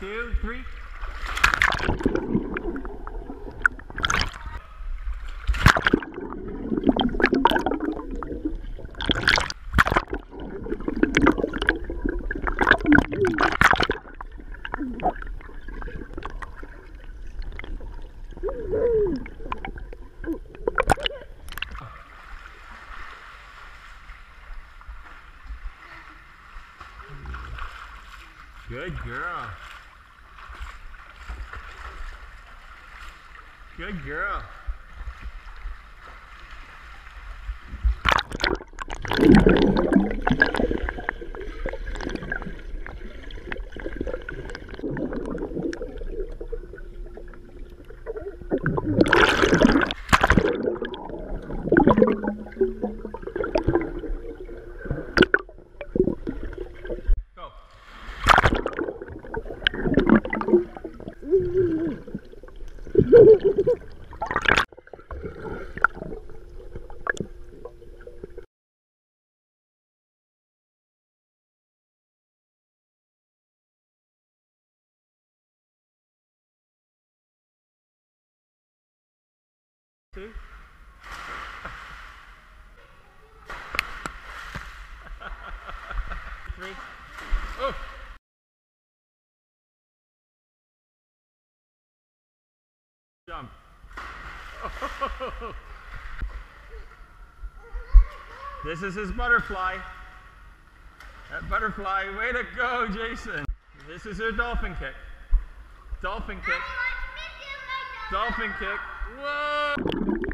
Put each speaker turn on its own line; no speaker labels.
two, three. Good girl. Good girl. Go. Two. Three. Oh. Jump. This is his butterfly. That butterfly, way to go, Jason. This is her dolphin kick. Dolphin kick. Dolphin kick. Uou!